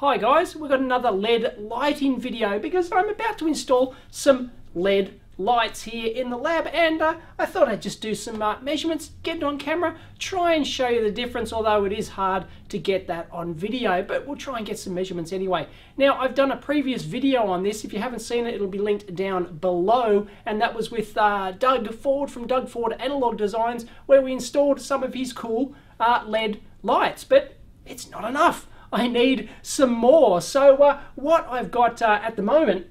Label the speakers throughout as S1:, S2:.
S1: Hi guys, we've got another LED lighting video because I'm about to install some LED lights here in the lab and uh, I thought I'd just do some uh, measurements, get it on camera, try and show you the difference although it is hard to get that on video but we'll try and get some measurements anyway. Now I've done a previous video on this, if you haven't seen it it'll be linked down below and that was with uh, Doug Ford from Doug Ford Analog Designs where we installed some of his cool uh, LED lights but it's not enough. I need some more. So uh, what I've got uh, at the moment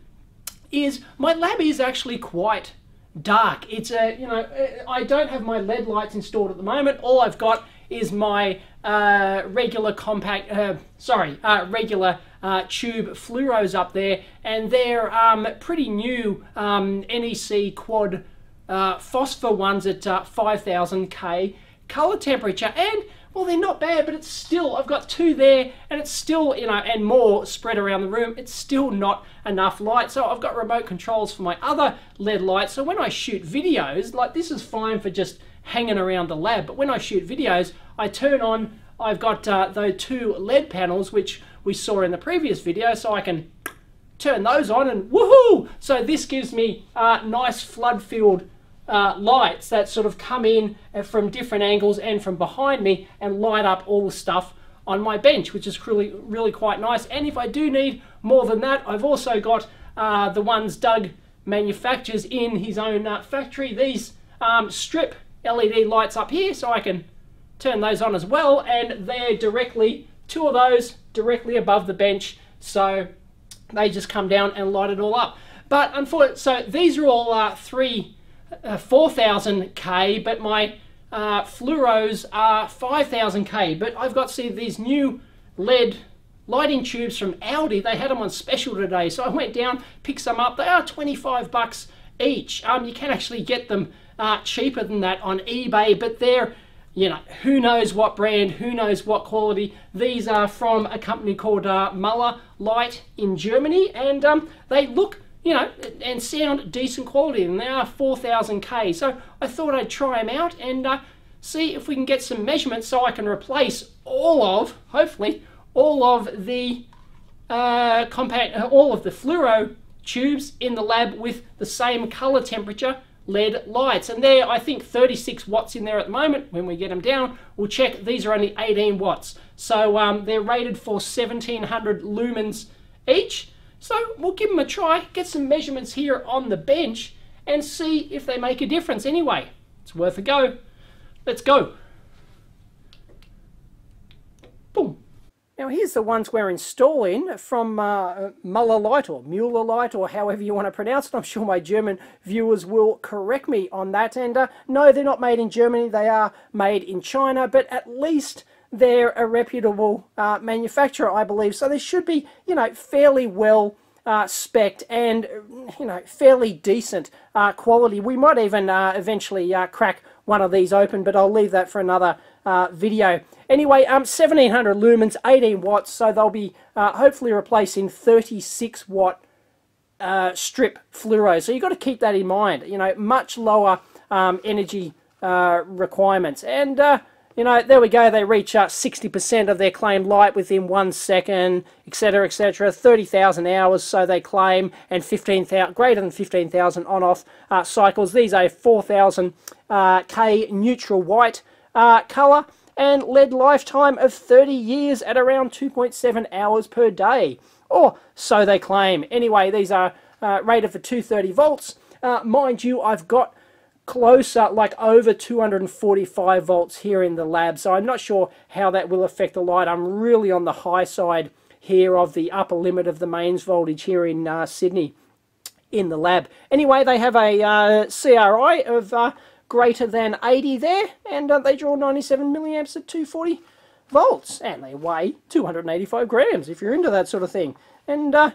S1: is my lab is actually quite dark. It's a, you know, I don't have my LED lights installed at the moment. All I've got is my uh, regular compact, uh, sorry, uh, regular uh, tube fluoros up there, and they're um, pretty new um, NEC quad phosphor ones at 5000K color temperature, and well, they're not bad, but it's still, I've got two there, and it's still, you know, and more spread around the room, it's still not enough light. So I've got remote controls for my other LED lights. So when I shoot videos, like this is fine for just hanging around the lab, but when I shoot videos, I turn on, I've got uh, those two LED panels, which we saw in the previous video, so I can turn those on and woohoo! So this gives me uh, nice flood filled uh, lights that sort of come in uh, from different angles and from behind me and light up all the stuff on my bench, which is really, really quite nice. And if I do need more than that, I've also got uh, the ones Doug manufactures in his own uh, factory. These um, strip LED lights up here, so I can turn those on as well. And they're directly, two of those directly above the bench. So they just come down and light it all up. But unfortunately, so these are all uh, three 4000K, but my uh, fluoros are 5000K. But I've got, see, these new LED lighting tubes from Aldi. They had them on special today. So I went down, picked some up. They are 25 bucks each. Um, you can actually get them uh, cheaper than that on eBay, but they're, you know, who knows what brand, who knows what quality. These are from a company called uh, Muller Light in Germany, and um, they look you know, and sound decent quality, and they are 4000K. So I thought I'd try them out and uh, see if we can get some measurements so I can replace all of, hopefully, all of the uh, compact, uh, all of the fluoro tubes in the lab with the same color temperature LED lights. And there, I think 36 watts in there at the moment. When we get them down, we'll check. These are only 18 watts. So um, they're rated for 1700 lumens each. So we'll give them a try, get some measurements here on the bench and see if they make a difference anyway. It's worth a go. Let's go. Boom. Now here's the ones we're installing from uh, Muller Light or Mueller Light or however you want to pronounce it. I'm sure my German viewers will correct me on that. And uh, no, they're not made in Germany. They are made in China, but at least they're a reputable uh, manufacturer, I believe. So they should be, you know, fairly well uh, spec and, you know, fairly decent uh, quality. We might even uh, eventually uh, crack one of these open, but I'll leave that for another uh, video. Anyway, um, 1700 lumens, 18 watts, so they'll be hopefully replacing 36 watt strip fluoro. So you've got to keep that in mind. You know, much lower um, energy requirements. And you know, there we go, they reach 60% of their claimed light within one second, etc., etc. 30,000 hours, so they claim, and 15,000, greater than 15,000 on-off uh, cycles. These are 4,000 uh, K neutral white uh, colour, and LED lifetime of 30 years at around 2.7 hours per day. Or so they claim. Anyway, these are uh, rated for 230 volts. Uh, mind you, I've got closer, like over 245 volts here in the lab. So I'm not sure how that will affect the light. I'm really on the high side here of the upper limit of the mains voltage here in uh, Sydney in the lab. Anyway, they have a uh, CRI of uh, greater than 80 there, and uh, they draw 97 milliamps at 240 volts, and they weigh 285 grams if you're into that sort of thing. And uh,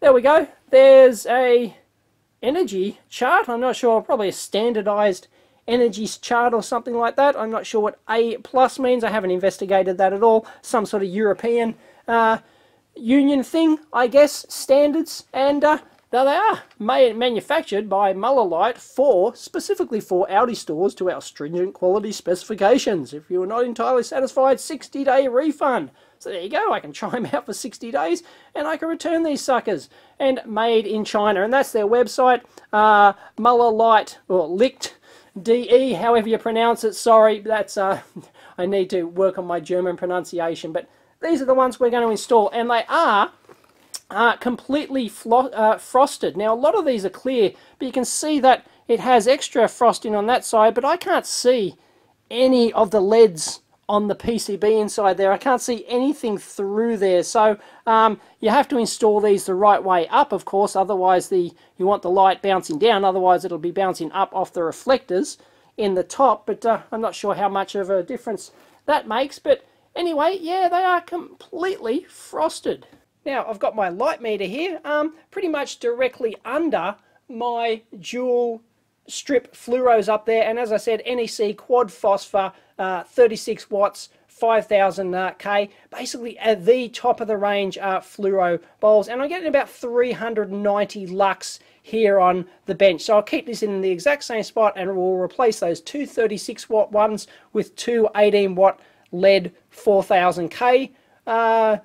S1: there we go. There's a energy chart. I'm not sure, probably a standardized energy chart or something like that. I'm not sure what A plus means. I haven't investigated that at all. Some sort of European uh, union thing, I guess, standards. And uh, there they are, made, manufactured by Muller Light for, specifically for Aldi stores to our stringent quality specifications. If you're not entirely satisfied, 60-day refund. So there you go, I can try them out for 60 days and I can return these suckers. And made in China, and that's their website, uh, Muller Light, or Licht, DE, however you pronounce it. Sorry, that's uh, I need to work on my German pronunciation, but these are the ones we're going to install, and they are uh, completely uh, frosted. Now, a lot of these are clear, but you can see that it has extra frosting on that side, but I can't see any of the leads on the PCB inside there. I can't see anything through there. So um, you have to install these the right way up, of course. Otherwise, the you want the light bouncing down. Otherwise, it'll be bouncing up off the reflectors in the top. But uh, I'm not sure how much of a difference that makes. But anyway, yeah, they are completely frosted. Now, I've got my light meter here, um, pretty much directly under my dual strip fluoros up there. And as I said, NEC quad phosphor, uh, 36 watts, 5000 uh, basically at the top of the range uh, fluoro bulbs. And I'm getting about 390 lux here on the bench. So I'll keep this in the exact same spot and we'll replace those two 36 watt ones with two 18 watt LED 4000K. Uh,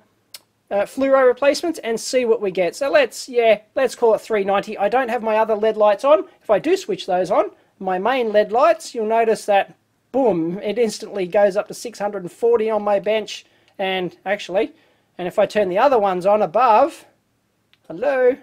S1: uh, fluoro replacements and see what we get. So let's, yeah, let's call it 390. I don't have my other LED lights on. If I do switch those on, my main LED lights, you'll notice that, boom, it instantly goes up to 640 on my bench. And actually, and if I turn the other ones on above, hello,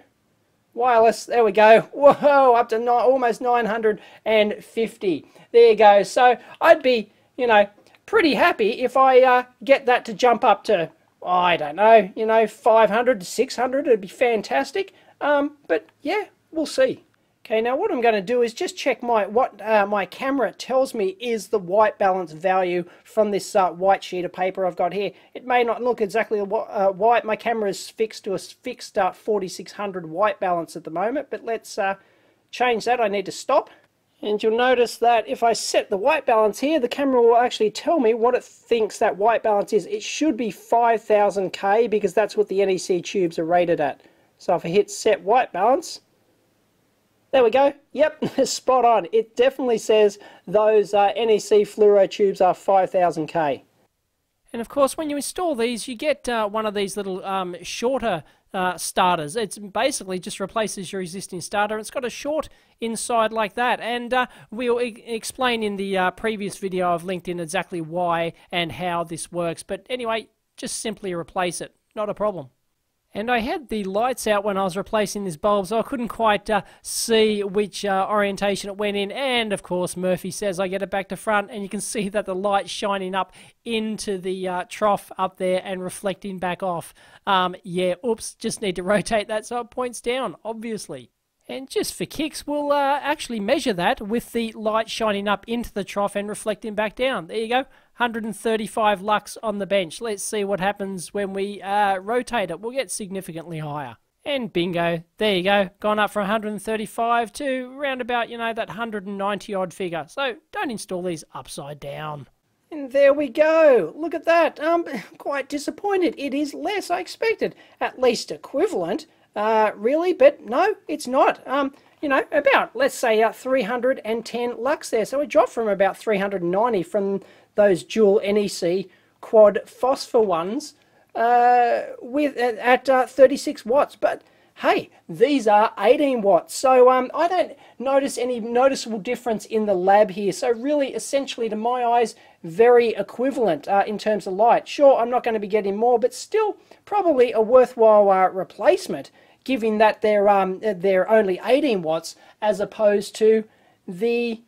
S1: wireless, there we go. Whoa, up to almost 950. There you go. So I'd be, you know, pretty happy if I uh, get that to jump up to I don't know, you know, 500 to 600, it'd be fantastic. Um, but yeah, we'll see. Okay, now what I'm going to do is just check my what uh, my camera tells me is the white balance value from this uh, white sheet of paper I've got here. It may not look exactly uh, white. My camera is fixed to a fixed uh, 4600 white balance at the moment, but let's uh, change that. I need to stop and you'll notice that if I set the white balance here, the camera will actually tell me what it thinks that white balance is. It should be 5000K because that's what the NEC tubes are rated at. So if I hit set white balance, there we go. Yep, spot on. It definitely says those uh, NEC fluoro tubes are 5000K. And of course, when you install these, you get uh, one of these little um, shorter uh, starters. It basically just replaces your existing starter. It's got a short inside like that. And uh, we'll e explain in the uh, previous video I've linked in exactly why and how this works. But anyway, just simply replace it. Not a problem. And I had the lights out when I was replacing this bulb, so I couldn't quite uh, see which uh, orientation it went in. And of course, Murphy says I get it back to front, and you can see that the light's shining up into the uh, trough up there and reflecting back off. Um, yeah, oops, just need to rotate that so it points down, obviously. And just for kicks, we'll uh, actually measure that with the light shining up into the trough and reflecting back down. There you go, 135 lux on the bench. Let's see what happens when we uh, rotate it. We'll get significantly higher. And bingo, there you go, gone up from 135 to around about, you know, that 190 odd figure. So don't install these upside down. And there we go. Look at that. I'm quite disappointed. It is less I expected. At least equivalent. Uh, really, but no, it's not. Um, you know, about, let's say, uh, 310 lux there. So it dropped from about 390 from those dual NEC quad phosphor ones uh, with at, uh, 36 watts. But hey, these are 18 watts. So um, I don't notice any noticeable difference in the lab here. So really, essentially, to my eyes, very equivalent uh, in terms of light. Sure, I'm not going to be getting more, but still probably a worthwhile uh, replacement given that they're um, they're only 18 watts as opposed to the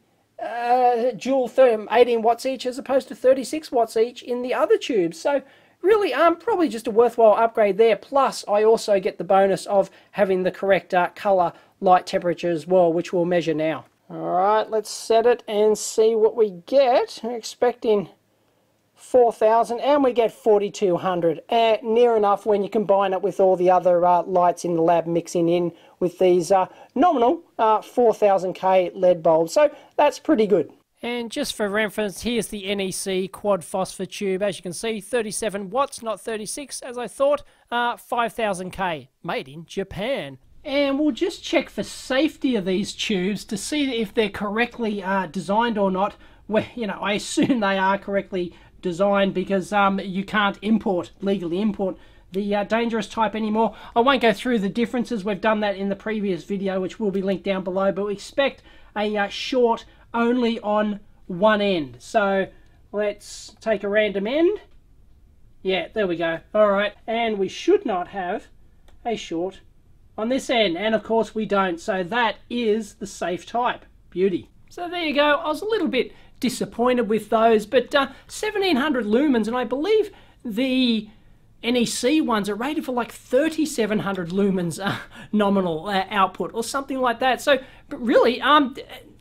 S1: uh, dual therm 18 watts each as opposed to 36 watts each in the other tubes. So really um, probably just a worthwhile upgrade there. Plus I also get the bonus of having the correct uh, color light temperature as well, which we'll measure now. Alright, let's set it and see what we get. I'm expecting 4,000 and we get 4,200 uh, near enough when you combine it with all the other uh, lights in the lab mixing in with these uh, nominal 4,000k uh, LED bulbs so that's pretty good. And just for reference, here's the NEC quad phosphor tube. As you can see, 37 watts, not 36, as I thought. 5000K, uh, made in Japan. And we'll just check for safety of these tubes to see if they're correctly uh, designed or not. Well, you know, I assume they are correctly design because um, you can't import, legally import the uh, dangerous type anymore. I won't go through the differences. We've done that in the previous video, which will be linked down below. But we expect a uh, short only on one end. So let's take a random end. Yeah, there we go. All right, and we should not have a short on this end. And of course we don't. So that is the safe type. Beauty. So there you go. I was a little bit disappointed with those, but uh, 1700 lumens, and I believe the NEC ones are rated for like 3700 lumens uh, nominal uh, output or something like that. So, but really, um,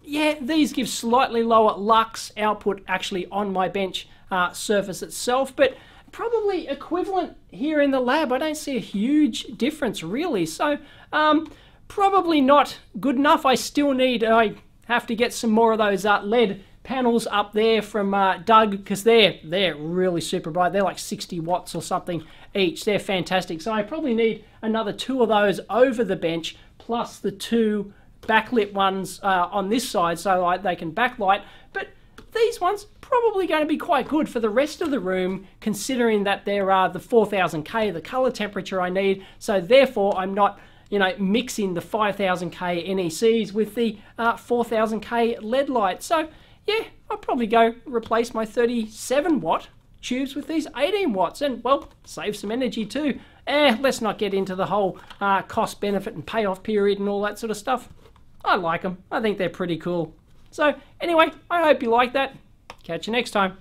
S1: yeah, these give slightly lower lux output actually on my bench uh, surface itself, but probably equivalent here in the lab. I don't see a huge difference really. So, um, probably not good enough. I still need, I have to get some more of those uh, LED panels up there from uh, Doug because they're they're really super bright. They're like 60 watts or something each. They're fantastic. So I probably need another two of those over the bench plus the two backlit ones uh, on this side so like they can backlight. But these ones probably going to be quite good for the rest of the room considering that there are the 4000K, the color temperature I need. So therefore I'm not you know, mixing the 5000K NECs with the uh, 4000K LED light. So yeah, I'll probably go replace my 37 watt tubes with these 18 watts and, well, save some energy too. Eh, let's not get into the whole uh, cost, benefit, and payoff period and all that sort of stuff. I like them. I think they're pretty cool. So, anyway, I hope you like that. Catch you next time.